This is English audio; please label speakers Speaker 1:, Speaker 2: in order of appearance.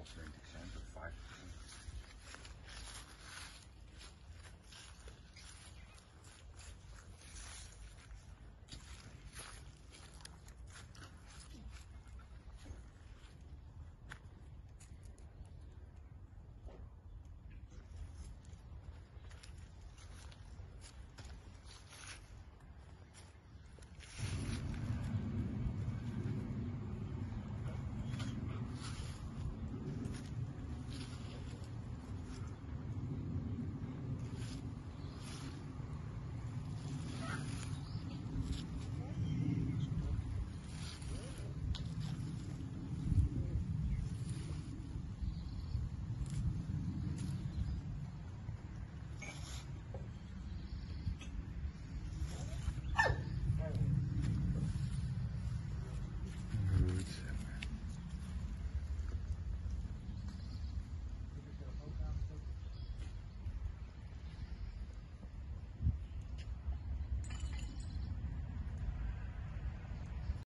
Speaker 1: self-draining tank at 5%.